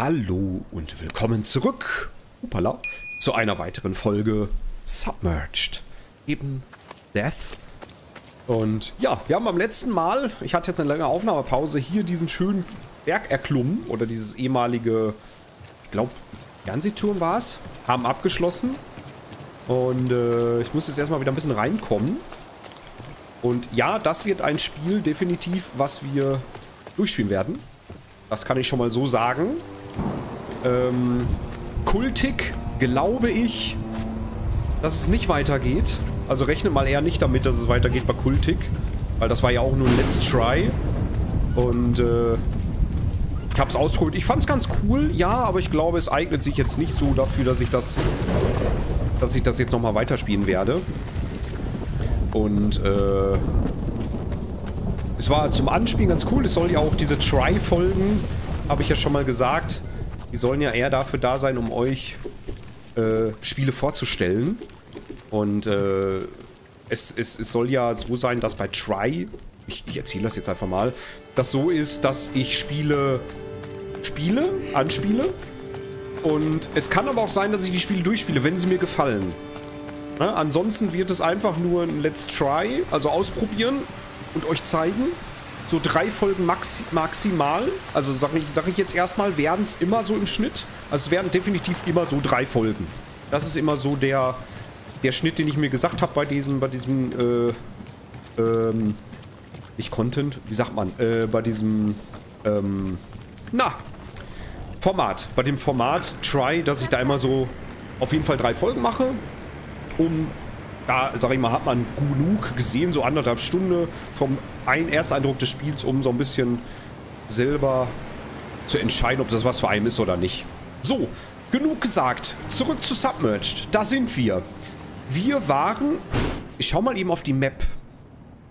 Hallo und willkommen zurück, upala, zu einer weiteren Folge Submerged, eben Death. Und ja, wir haben am letzten Mal, ich hatte jetzt eine lange Aufnahmepause, hier diesen schönen Berg erklommen, oder dieses ehemalige, ich glaube, Fernsehturm war es, haben abgeschlossen. Und äh, ich muss jetzt erstmal wieder ein bisschen reinkommen. Und ja, das wird ein Spiel definitiv, was wir durchspielen werden. Das kann ich schon mal so sagen. Ähm, kultig glaube ich, dass es nicht weitergeht. Also rechne mal eher nicht damit, dass es weitergeht bei Kultig. Weil das war ja auch nur ein Let's Try. Und äh, ich habe es ausprobiert. Ich fand es ganz cool, ja, aber ich glaube, es eignet sich jetzt nicht so dafür, dass ich das, dass ich das jetzt nochmal weiterspielen werde. Und äh, es war zum Anspielen ganz cool. Es soll ja auch diese Try-Folgen, habe ich ja schon mal gesagt, die sollen ja eher dafür da sein, um euch äh, Spiele vorzustellen. Und äh, es, es, es soll ja so sein, dass bei Try, ich, ich erzähle das jetzt einfach mal, das so ist, dass ich Spiele spiele, anspiele. Und es kann aber auch sein, dass ich die Spiele durchspiele, wenn sie mir gefallen. Na, ansonsten wird es einfach nur ein Let's Try, also ausprobieren und euch zeigen so drei Folgen maxi maximal. Also sage ich, sag ich jetzt erstmal, werden es immer so im Schnitt. Also es werden definitiv immer so drei Folgen. Das ist immer so der, der Schnitt, den ich mir gesagt habe bei diesem, bei diesem, äh, ähm, nicht Content, wie sagt man, äh, bei diesem, ähm, na, Format. Bei dem Format Try, dass ich da immer so auf jeden Fall drei Folgen mache, um da, sag ich mal, hat man genug gesehen, so anderthalb Stunden vom ein Ersteindruck des Spiels, um so ein bisschen selber zu entscheiden, ob das was für einen ist oder nicht. So, genug gesagt. Zurück zu Submerged. Da sind wir. Wir waren... Ich schau mal eben auf die Map.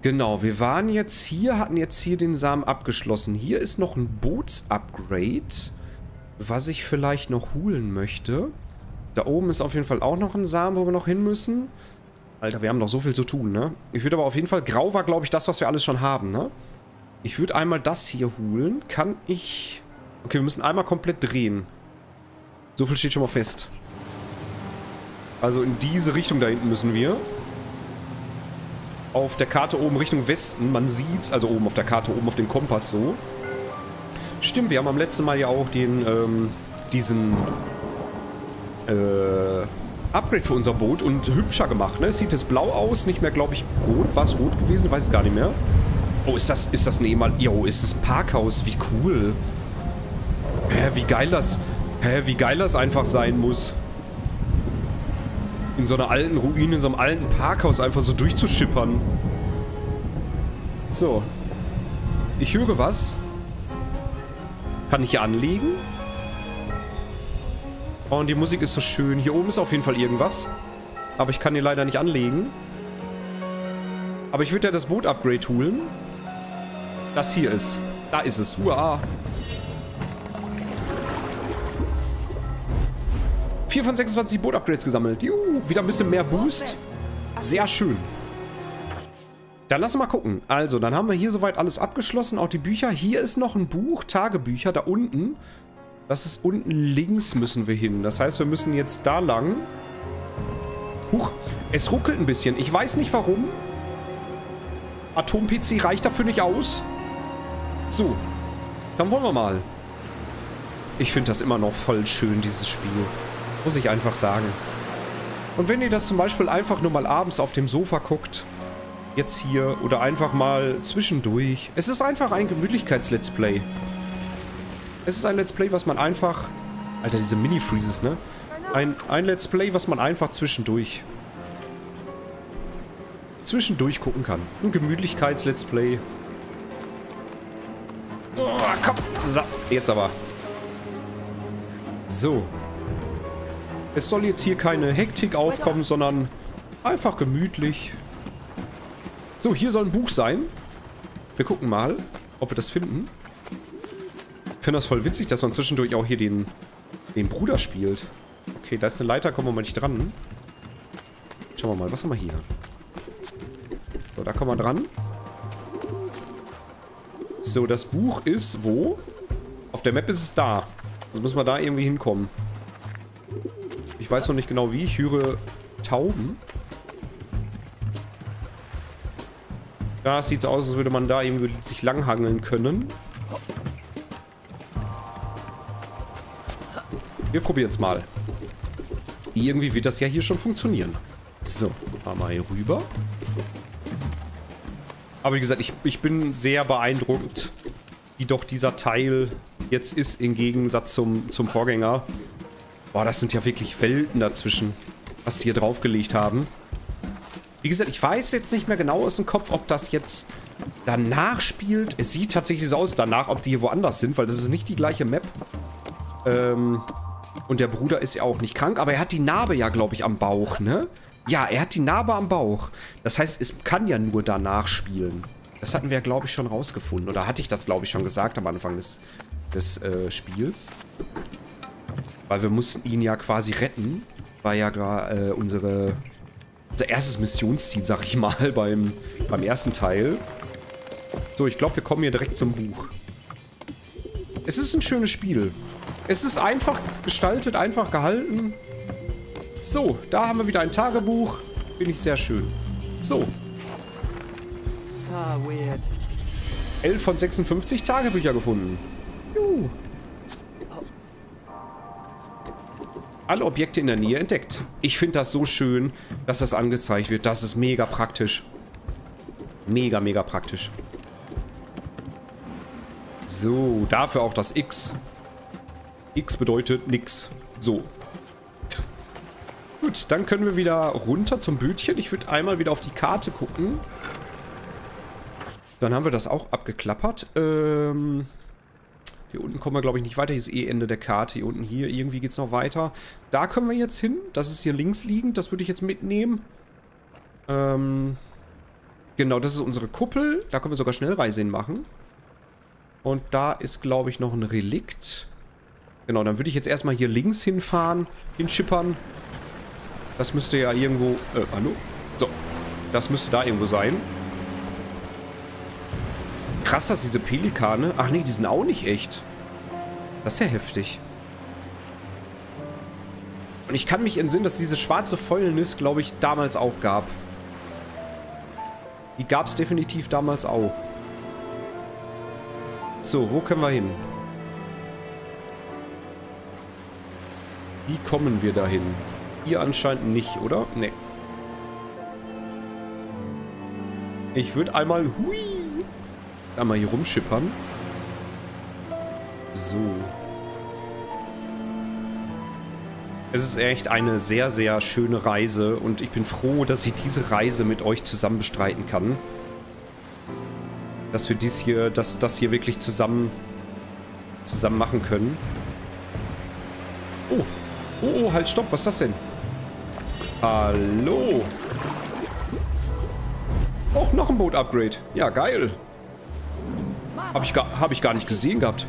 Genau, wir waren jetzt hier, hatten jetzt hier den Samen abgeschlossen. Hier ist noch ein Boots-Upgrade, was ich vielleicht noch holen möchte. Da oben ist auf jeden Fall auch noch ein Samen, wo wir noch hin müssen. Alter, wir haben noch so viel zu tun, ne? Ich würde aber auf jeden Fall... Grau war, glaube ich, das, was wir alles schon haben, ne? Ich würde einmal das hier holen. Kann ich... Okay, wir müssen einmal komplett drehen. So viel steht schon mal fest. Also in diese Richtung da hinten müssen wir. Auf der Karte oben Richtung Westen. Man sieht's, also oben auf der Karte, oben auf dem Kompass so. Stimmt, wir haben am letzten Mal ja auch den, ähm, diesen, äh, Upgrade für unser Boot und hübscher gemacht. Ne? Es sieht jetzt blau aus, nicht mehr, glaube ich, rot. War es rot gewesen? Weiß ich gar nicht mehr. Oh, ist das, ist das ein ehemal... Jo, ist das ein Parkhaus? Wie cool. Hä, wie geil das... Hä, wie geil das einfach sein muss. In so einer alten Ruine, in so einem alten Parkhaus einfach so durchzuschippern. So. Ich höre was. Kann ich hier anlegen? Oh, und die Musik ist so schön. Hier oben ist auf jeden Fall irgendwas. Aber ich kann hier leider nicht anlegen. Aber ich würde ja das Boot-Upgrade holen. Das hier ist. Da ist es. Uah. 4 von 26 Boot-Upgrades gesammelt. Juhu, wieder ein bisschen mehr Boost. Sehr schön. Dann lass mal gucken. Also, dann haben wir hier soweit alles abgeschlossen. Auch die Bücher. Hier ist noch ein Buch. Tagebücher. Da unten. Das ist unten links müssen wir hin. Das heißt, wir müssen jetzt da lang. Huch, es ruckelt ein bisschen. Ich weiß nicht warum. Atom-PC reicht dafür nicht aus. So, dann wollen wir mal. Ich finde das immer noch voll schön, dieses Spiel. Muss ich einfach sagen. Und wenn ihr das zum Beispiel einfach nur mal abends auf dem Sofa guckt, jetzt hier, oder einfach mal zwischendurch. Es ist einfach ein Gemütlichkeits-Let's Play. Es ist ein Let's Play, was man einfach... Alter, diese Mini-Freezes, ne? Ein, ein Let's Play, was man einfach zwischendurch... Zwischendurch gucken kann. Ein Gemütlichkeits-Let's Play. Oh, komm! So, jetzt aber. So. Es soll jetzt hier keine Hektik aufkommen, sondern einfach gemütlich. So, hier soll ein Buch sein. Wir gucken mal, ob wir das finden finde das voll witzig, dass man zwischendurch auch hier den, den Bruder spielt. Okay, da ist eine Leiter, kommen wir mal nicht dran. Schauen wir mal, was haben wir hier? So, da kommen wir dran. So, das Buch ist wo? Auf der Map ist es da. Also müssen wir da irgendwie hinkommen. Ich weiß noch nicht genau wie. Ich höre Tauben. Da sieht es aus, als würde man da irgendwie sich langhangeln können. Wir probieren es mal. Irgendwie wird das ja hier schon funktionieren. So, mal hier rüber. Aber wie gesagt, ich, ich bin sehr beeindruckt, wie doch dieser Teil jetzt ist im Gegensatz zum, zum Vorgänger. Boah, das sind ja wirklich Welten dazwischen, was sie hier draufgelegt haben. Wie gesagt, ich weiß jetzt nicht mehr genau aus dem Kopf, ob das jetzt danach spielt. Es sieht tatsächlich so aus danach, ob die hier woanders sind, weil das ist nicht die gleiche Map. Ähm, und der Bruder ist ja auch nicht krank, aber er hat die Narbe ja, glaube ich, am Bauch, ne? Ja, er hat die Narbe am Bauch. Das heißt, es kann ja nur danach spielen. Das hatten wir, glaube ich, schon rausgefunden. Oder hatte ich das, glaube ich, schon gesagt am Anfang des, des äh, Spiels. Weil wir mussten ihn ja quasi retten. War ja äh, unsere, unser erstes Missionsziel, sag ich mal, beim, beim ersten Teil. So, ich glaube, wir kommen hier direkt zum Buch. Es ist ein schönes Spiel. Es ist einfach gestaltet, einfach gehalten. So, da haben wir wieder ein Tagebuch. Finde ich sehr schön. So. 11 von 56 Tagebücher gefunden. Juhu. Alle Objekte in der Nähe entdeckt. Ich finde das so schön, dass das angezeigt wird. Das ist mega praktisch. Mega, mega praktisch. So, dafür auch das X. X bedeutet nix. So. Gut, dann können wir wieder runter zum Bötchen. Ich würde einmal wieder auf die Karte gucken. Dann haben wir das auch abgeklappert. Ähm, hier unten kommen wir, glaube ich, nicht weiter. Hier ist eh Ende der Karte. Hier unten hier. Irgendwie geht es noch weiter. Da können wir jetzt hin. Das ist hier links liegend. Das würde ich jetzt mitnehmen. Ähm, genau, das ist unsere Kuppel. Da können wir sogar Schnellreise machen. Und da ist, glaube ich, noch ein Relikt. Genau, dann würde ich jetzt erstmal hier links hinfahren, hinschippern. Das müsste ja irgendwo... Äh, hallo? So. Das müsste da irgendwo sein. Krass, dass diese Pelikane... Ach nee, die sind auch nicht echt. Das ist ja heftig. Und ich kann mich entsinnen, dass diese schwarze Fäulnis, glaube ich, damals auch gab. Die gab es definitiv damals auch. So, wo können wir hin? Wie kommen wir dahin? Hier anscheinend nicht, oder? Nee. Ich würde einmal... Hui, einmal hier rumschippern. So. Es ist echt eine sehr, sehr schöne Reise und ich bin froh, dass ich diese Reise mit euch zusammen bestreiten kann. Dass wir dies hier, dass das hier wirklich zusammen, zusammen machen können. Halt, stopp. Was ist das denn? Hallo. Och, noch ein Boot-Upgrade. Ja, geil. Habe ich, gar, hab ich gar nicht gesehen gehabt.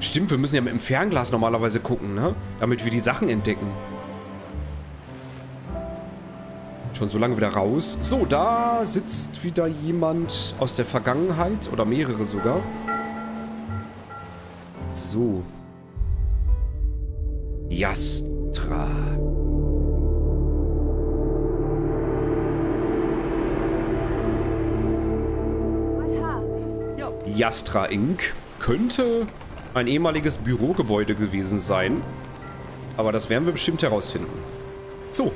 Stimmt, wir müssen ja mit dem Fernglas normalerweise gucken, ne? Damit wir die Sachen entdecken. Schon so lange wieder raus. So, da sitzt wieder jemand aus der Vergangenheit. Oder mehrere sogar. So. Jastra. Jastra Inc. könnte ein ehemaliges Bürogebäude gewesen sein. Aber das werden wir bestimmt herausfinden. So.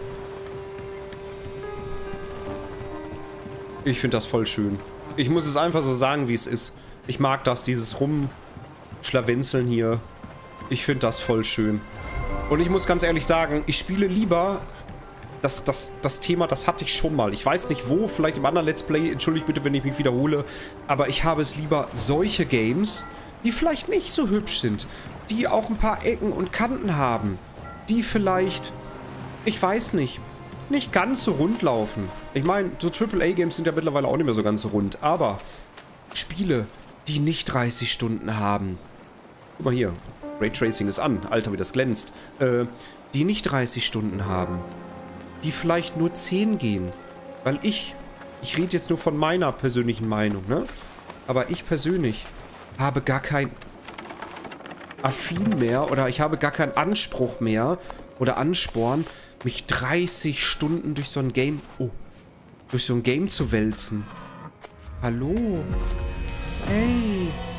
Ich finde das voll schön. Ich muss es einfach so sagen, wie es ist. Ich mag das, dieses Rumschlawenzeln hier. Ich finde das voll schön. Und ich muss ganz ehrlich sagen, ich spiele lieber das, das, das Thema, das hatte ich schon mal. Ich weiß nicht wo, vielleicht im anderen Let's Play, entschuldigt bitte, wenn ich mich wiederhole, aber ich habe es lieber solche Games, die vielleicht nicht so hübsch sind, die auch ein paar Ecken und Kanten haben, die vielleicht, ich weiß nicht, nicht ganz so rund laufen. Ich meine, so AAA-Games sind ja mittlerweile auch nicht mehr so ganz so rund, aber Spiele, die nicht 30 Stunden haben. Guck mal hier, Raytracing ist an, Alter, wie das glänzt. Äh, die nicht 30 Stunden haben die vielleicht nur 10 gehen. Weil ich, ich rede jetzt nur von meiner persönlichen Meinung, ne? Aber ich persönlich habe gar kein... affin mehr oder ich habe gar keinen Anspruch mehr oder Ansporn, mich 30 Stunden durch so ein Game... Oh. Durch so ein Game zu wälzen. Hallo? Hey.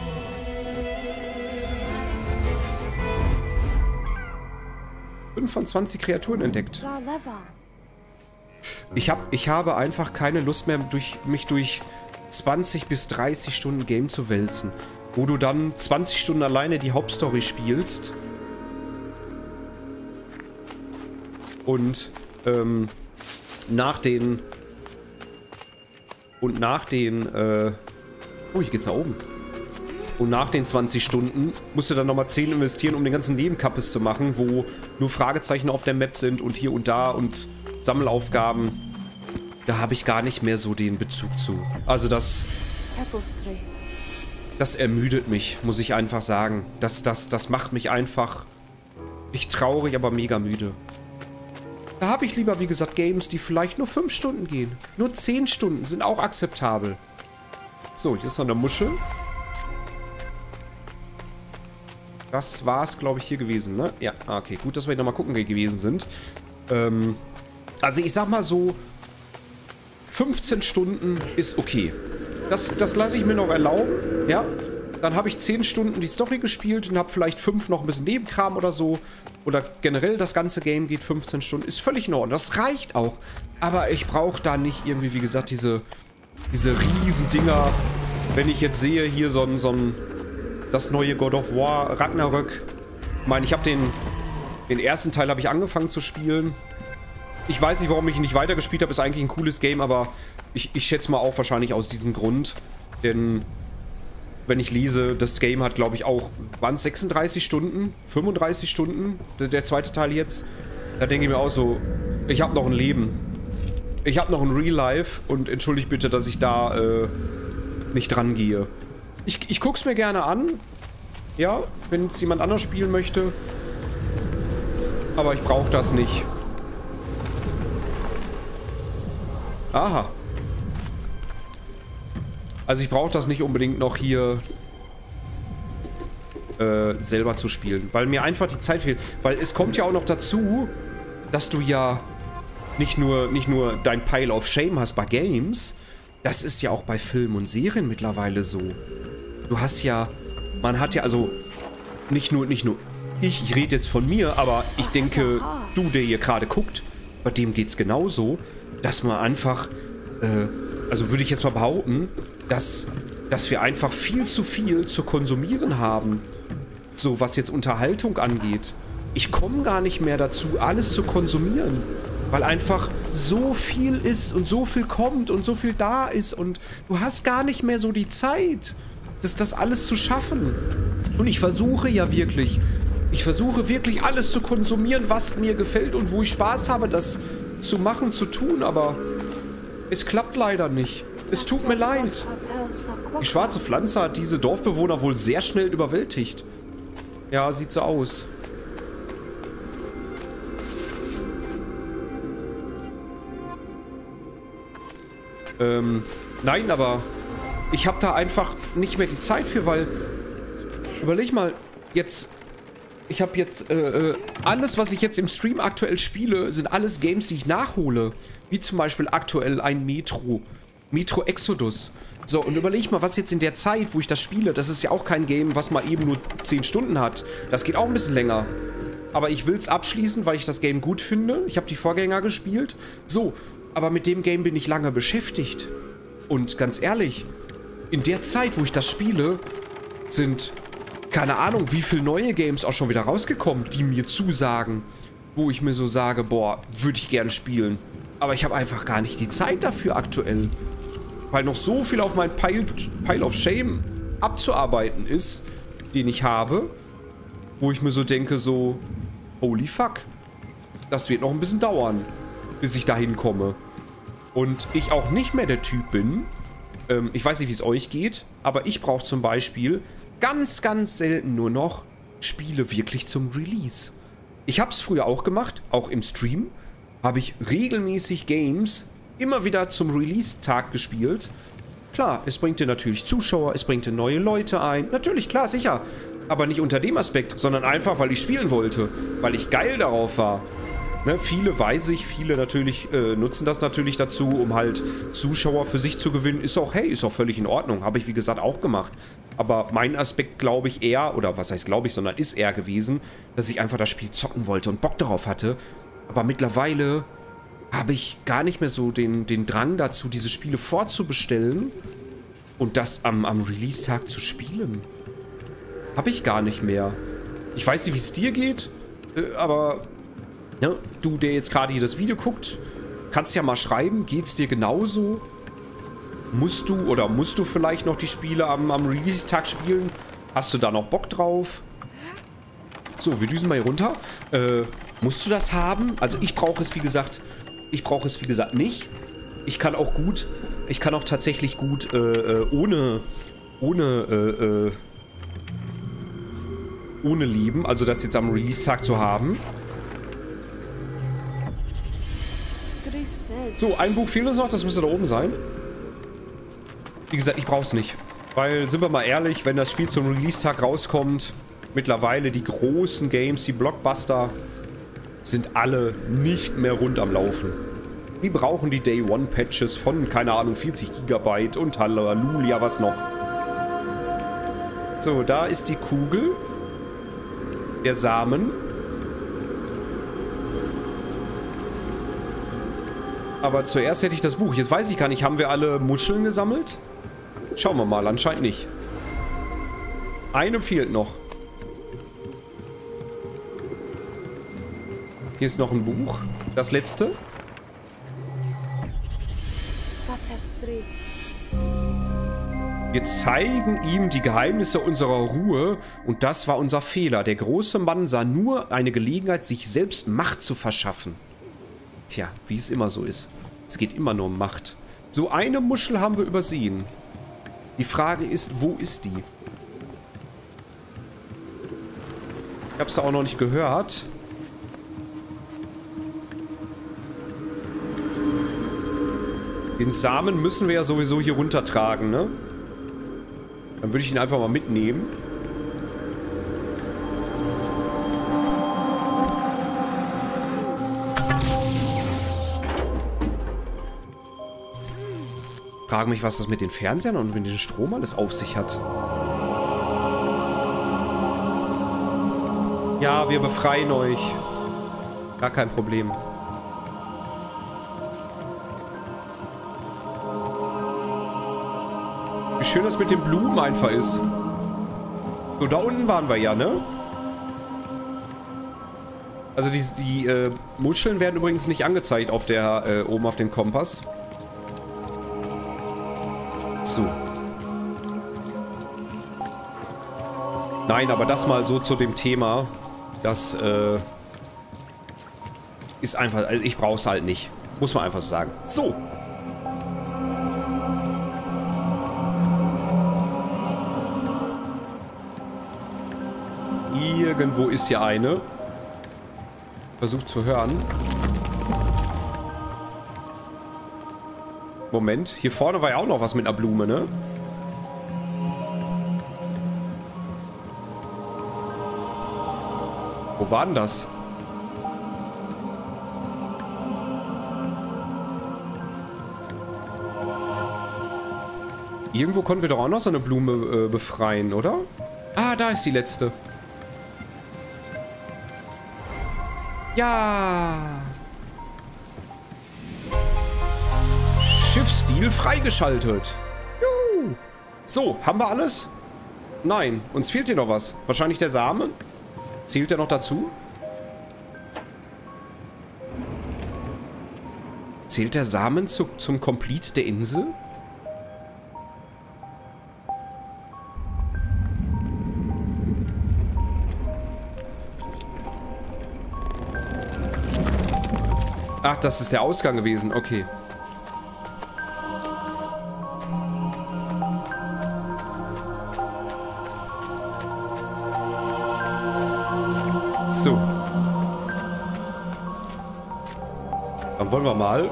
25 Kreaturen entdeckt. Ich, hab, ich habe einfach keine Lust mehr, durch, mich durch 20 bis 30 Stunden Game zu wälzen. Wo du dann 20 Stunden alleine die Hauptstory spielst. Und ähm, nach den... Und nach den... Äh, oh, hier geht's nach oben. Und nach den 20 Stunden musst du dann nochmal 10 investieren, um den ganzen Nebenkappes zu machen, wo nur Fragezeichen auf der Map sind und hier und da und Sammelaufgaben. Da habe ich gar nicht mehr so den Bezug zu. Also das... Das ermüdet mich, muss ich einfach sagen. Das, das, das macht mich einfach nicht traurig, aber mega müde. Da habe ich lieber, wie gesagt, Games, die vielleicht nur 5 Stunden gehen. Nur 10 Stunden sind auch akzeptabel. So, hier ist noch eine Muschel. Das war es, glaube ich, hier gewesen, ne? Ja, ah, okay. Gut, dass wir nochmal gucken gewesen sind. Ähm, also ich sag mal so, 15 Stunden ist okay. Das, das lasse ich mir noch erlauben, ja. Dann habe ich 10 Stunden die Story gespielt und habe vielleicht 5 noch ein bisschen Nebenkram oder so. Oder generell das ganze Game geht 15 Stunden. Ist völlig in Ordnung. Das reicht auch. Aber ich brauche da nicht irgendwie, wie gesagt, diese, diese riesen Dinger. Wenn ich jetzt sehe, hier so ein, so ein das neue God of War Ragnarök. Ich meine, ich habe den, den ersten Teil habe ich angefangen zu spielen. Ich weiß nicht, warum ich ihn nicht weitergespielt habe. Ist eigentlich ein cooles Game, aber ich, ich schätze mal auch wahrscheinlich aus diesem Grund. Denn wenn ich lese, das Game hat, glaube ich, auch, waren es 36 Stunden? 35 Stunden? Der, der, zweite Teil jetzt? Da denke ich mir auch so, ich habe noch ein Leben. Ich habe noch ein Real Life und entschuldigt bitte, dass ich da äh, nicht dran gehe. Ich, ich guck's mir gerne an. Ja, wenn es jemand anders spielen möchte. Aber ich brauche das nicht. Aha. Also ich brauche das nicht unbedingt noch hier äh, selber zu spielen. Weil mir einfach die Zeit fehlt. Weil es kommt ja auch noch dazu, dass du ja nicht nur, nicht nur dein Pile of Shame hast bei Games. Das ist ja auch bei Filmen und Serien mittlerweile so du hast ja, man hat ja also nicht nur, nicht nur ich, ich rede jetzt von mir, aber ich denke, du, der hier gerade guckt, bei dem geht es genauso, dass man einfach, äh, also würde ich jetzt mal behaupten, dass, dass wir einfach viel zu viel zu konsumieren haben. So, was jetzt Unterhaltung angeht. Ich komme gar nicht mehr dazu, alles zu konsumieren. Weil einfach so viel ist und so viel kommt und so viel da ist und du hast gar nicht mehr so die Zeit das, das alles zu schaffen. Und ich versuche ja wirklich, ich versuche wirklich alles zu konsumieren, was mir gefällt und wo ich Spaß habe, das zu machen, zu tun, aber es klappt leider nicht. Es tut mir leid. Die schwarze Pflanze hat diese Dorfbewohner wohl sehr schnell überwältigt. Ja, sieht so aus. Ähm, nein, aber ich habe da einfach nicht mehr die Zeit für, weil... Überleg mal, jetzt... Ich habe jetzt... Äh, äh, alles, was ich jetzt im Stream aktuell spiele, sind alles Games, die ich nachhole. Wie zum Beispiel aktuell ein Metro. Metro Exodus. So, und überleg mal, was jetzt in der Zeit, wo ich das spiele, das ist ja auch kein Game, was mal eben nur 10 Stunden hat. Das geht auch ein bisschen länger. Aber ich will es abschließen, weil ich das Game gut finde. Ich habe die Vorgänger gespielt. So, aber mit dem Game bin ich lange beschäftigt. Und ganz ehrlich, in der Zeit, wo ich das spiele, sind keine Ahnung, wie viele neue Games auch schon wieder rausgekommen, die mir zusagen, wo ich mir so sage, boah, würde ich gerne spielen. Aber ich habe einfach gar nicht die Zeit dafür aktuell. Weil noch so viel auf mein Pile, Pile of Shame abzuarbeiten ist, den ich habe, wo ich mir so denke, so, holy fuck. Das wird noch ein bisschen dauern, bis ich dahin komme. Und ich auch nicht mehr der Typ bin, ähm, ich weiß nicht, wie es euch geht, aber ich brauche zum Beispiel ganz, ganz selten nur noch Spiele wirklich zum Release. Ich habe es früher auch gemacht, auch im Stream, habe ich regelmäßig Games immer wieder zum Release-Tag gespielt. Klar, es bringt dir natürlich Zuschauer, es bringt dir neue Leute ein. Natürlich, klar, sicher. Aber nicht unter dem Aspekt, sondern einfach, weil ich spielen wollte. Weil ich geil darauf war. Ne, viele weiß ich, viele natürlich äh, nutzen das natürlich dazu, um halt Zuschauer für sich zu gewinnen. Ist auch, hey, ist auch völlig in Ordnung. Habe ich, wie gesagt, auch gemacht. Aber mein Aspekt, glaube ich, eher, oder was heißt glaube ich, sondern ist eher gewesen, dass ich einfach das Spiel zocken wollte und Bock darauf hatte. Aber mittlerweile habe ich gar nicht mehr so den, den Drang dazu, diese Spiele vorzubestellen und das am, am Release-Tag zu spielen. Habe ich gar nicht mehr. Ich weiß nicht, wie es dir geht, äh, aber Ne? Du, der jetzt gerade hier das Video guckt, kannst ja mal schreiben, geht es dir genauso? Musst du oder musst du vielleicht noch die Spiele am, am Release-Tag spielen? Hast du da noch Bock drauf? So, wir düsen mal hier runter. Äh, musst du das haben? Also ich brauche es, wie gesagt, ich brauche es, wie gesagt, nicht. Ich kann auch gut, ich kann auch tatsächlich gut äh, äh ohne, ohne, äh, äh, ohne leben. Also das jetzt am Release-Tag zu haben. So, ein Buch fehlt uns noch, das müsste da oben sein. Wie gesagt, ich brauche es nicht. Weil, sind wir mal ehrlich, wenn das Spiel zum Release-Tag rauskommt, mittlerweile die großen Games, die Blockbuster, sind alle nicht mehr rund am Laufen. Die brauchen die Day-One-Patches von, keine Ahnung, 40 GB und Halleluja, was noch. So, da ist die Kugel. Der Samen. Aber zuerst hätte ich das Buch. Jetzt weiß ich gar nicht, haben wir alle Muscheln gesammelt? Schauen wir mal, anscheinend nicht. Eine fehlt noch. Hier ist noch ein Buch. Das letzte. Wir zeigen ihm die Geheimnisse unserer Ruhe und das war unser Fehler. Der große Mann sah nur eine Gelegenheit, sich selbst Macht zu verschaffen. Tja, wie es immer so ist. Es geht immer nur um Macht. So eine Muschel haben wir übersehen. Die Frage ist, wo ist die? Ich habe es auch noch nicht gehört. Den Samen müssen wir ja sowieso hier runtertragen, ne? Dann würde ich ihn einfach mal mitnehmen. Frage mich, was das mit den Fernsehern und mit dem Strom alles auf sich hat. Ja, wir befreien euch. Gar kein Problem. Wie schön das mit den Blumen einfach ist. So, da unten waren wir ja, ne? Also die, die äh, Muscheln werden übrigens nicht angezeigt auf der, äh, oben auf dem Kompass zu. Nein, aber das mal so zu dem Thema. Das äh, ist einfach... Also ich brauche es halt nicht. Muss man einfach so sagen. So. Irgendwo ist hier eine. Versucht zu hören. Moment, hier vorne war ja auch noch was mit einer Blume, ne? Wo war denn das? Irgendwo konnten wir doch auch noch so eine Blume äh, befreien, oder? Ah, da ist die letzte. Ja. Schiffsstil freigeschaltet. Juhu. So, haben wir alles? Nein, uns fehlt hier noch was. Wahrscheinlich der Samen. Zählt der noch dazu? Zählt der Samen zu, zum Complete der Insel? Ach, das ist der Ausgang gewesen. Okay. Wollen wir mal.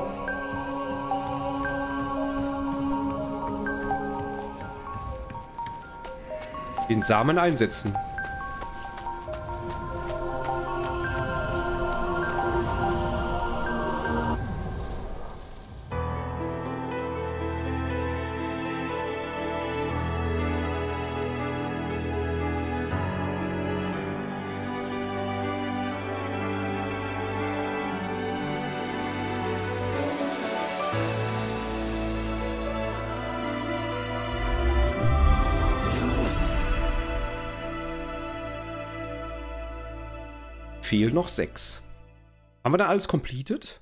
Den Samen einsetzen. Fehlen noch sechs. Haben wir da alles completed?